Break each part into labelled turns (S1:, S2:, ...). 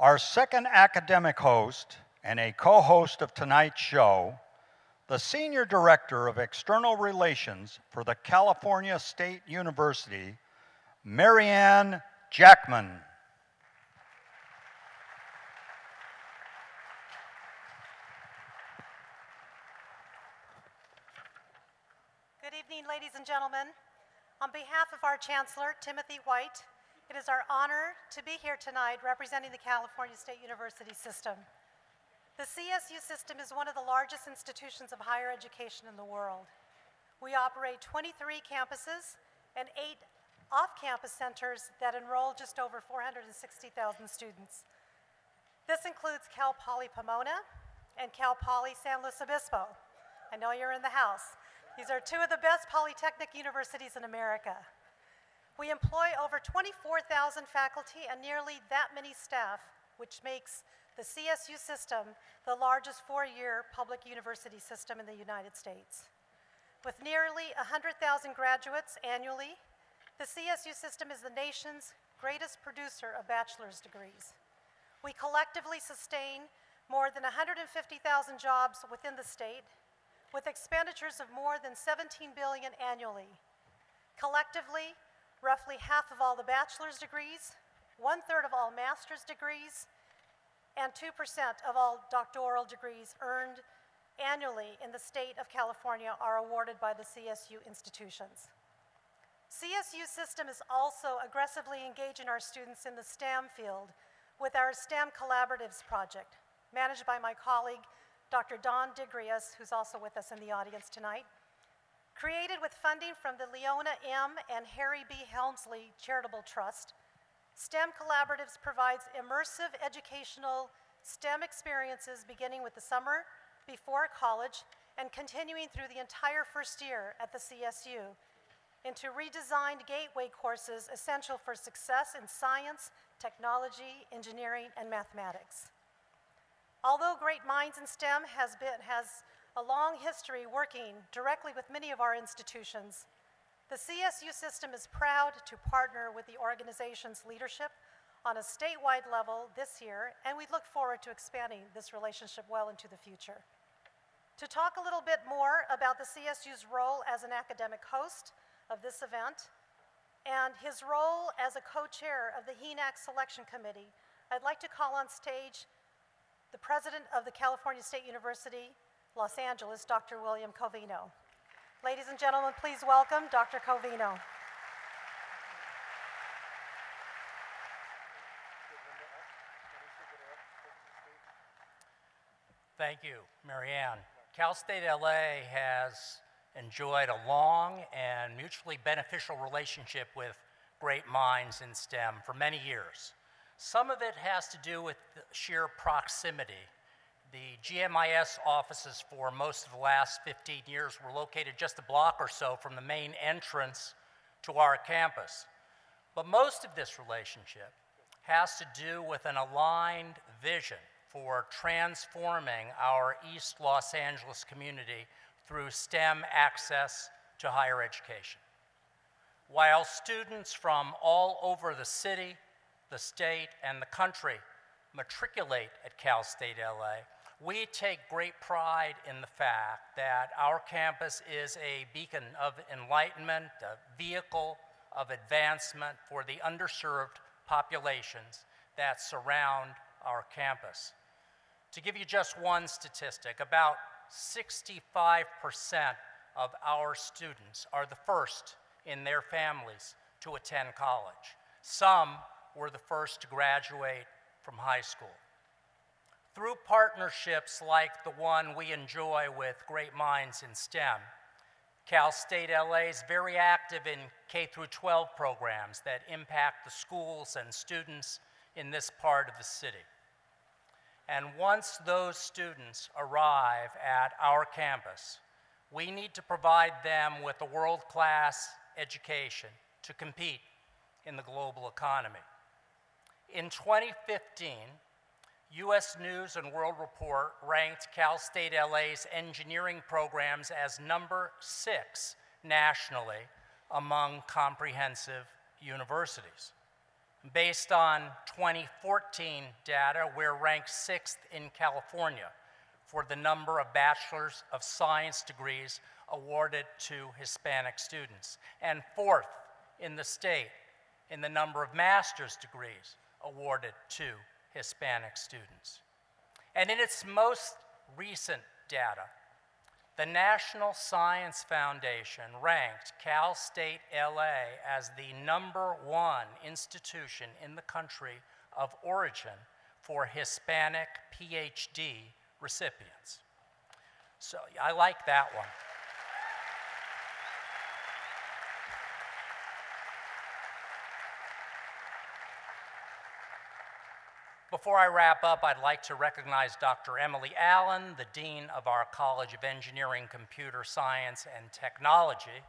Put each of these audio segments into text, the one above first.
S1: Our second academic host and a co host of tonight's show, the Senior Director of External Relations for the California State University, Maryann Jackmon.
S2: Good evening, ladies and gentlemen. On behalf of our Chancellor, Timothy White, it is our honor to be here tonight representing the California State University system. The CSU system is one of the largest institutions of higher education in the world. We operate 23 campuses and eight off-campus centers that enroll just over 460,000 students. This includes Cal Poly Pomona and Cal Poly San Luis Obispo. I know you're in the house. These are two of the best polytechnic universities in America. We employ over 24,000 faculty and nearly that many staff, which makes the CSU system the largest four-year public university system in the United States. With nearly 100,000 graduates annually, the CSU system is the nation's greatest producer of bachelor's degrees. We collectively sustain more than 150,000 jobs within the state, with expenditures of more than 17 billion annually. Collectively, roughly half of all the bachelor's degrees, one third of all master's degrees, and 2% of all doctoral degrees earned annually in the state of California are awarded by the CSU institutions. CSU system is also aggressively engaging our students in the STEM field with our STEM Collaboratives project, managed by my colleague, Dr. Don Digrius, who's also with us in the audience tonight. Created with funding from the Leona M. and Harry B. Helmsley Charitable Trust, STEM Collaboratives provides immersive educational STEM experiences beginning with the summer before college and continuing through the entire first year at the CSU into redesigned gateway courses essential for success in science, technology, engineering, and mathematics. Although Great Minds in STEM has, been, has a long history working directly with many of our institutions, the CSU system is proud to partner with the organization's leadership on a statewide level this year, and we look forward to expanding this relationship well into the future. To talk a little bit more about the CSU's role as an academic host of this event and his role as a co-chair of the HENAAC Selection Committee, I'd like to call on stage the president of the California State University, Los Angeles, Dr. William Covino. Ladies and gentlemen, please welcome Dr. Covino.
S3: Thank you, Maryann. Cal State LA has enjoyed a long and mutually beneficial relationship with great minds in STEM for many years. Some of it has to do with sheer proximity the GMIS offices for most of the last 15 years were located just a block or so from the main entrance to our campus. But most of this relationship has to do with an aligned vision for transforming our East Los Angeles community through STEM access to higher education. While students from all over the city, the state, and the country matriculate at Cal State LA, we take great pride in the fact that our campus is a beacon of enlightenment, a vehicle of advancement for the underserved populations that surround our campus. To give you just one statistic, about 65% of our students are the first in their families to attend college. Some were the first to graduate from high school. Through partnerships like the one we enjoy with Great Minds in STEM, Cal State LA is very active in K through 12 programs that impact the schools and students in this part of the city. And once those students arrive at our campus, we need to provide them with a world-class education to compete in the global economy. In 2015, U.S. News and World Report ranked Cal State LA's engineering programs as number six nationally among comprehensive universities. Based on 2014 data, we're ranked sixth in California for the number of Bachelor's of Science degrees awarded to Hispanic students, and fourth in the state in the number of master's degrees awarded to Hispanic students. And in its most recent data, the National Science Foundation ranked Cal State LA as the number one institution in the country of origin for Hispanic PhD recipients. So I like that one. Before I wrap up, I'd like to recognize Dr. Emily Allen, the Dean of our College of Engineering, Computer Science, and Technology.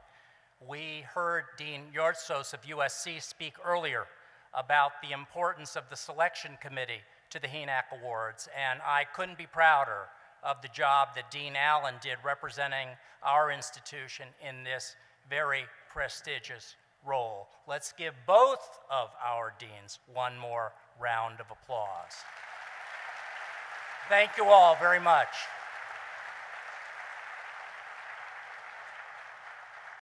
S3: We heard Dean Yortsos of USC speak earlier about the importance of the selection committee to the HENAAC Awards, and I couldn't be prouder of the job that Dean Allen did representing our institution in this very prestigious role. Let's give both of our deans one more round of applause. Thank you all very much.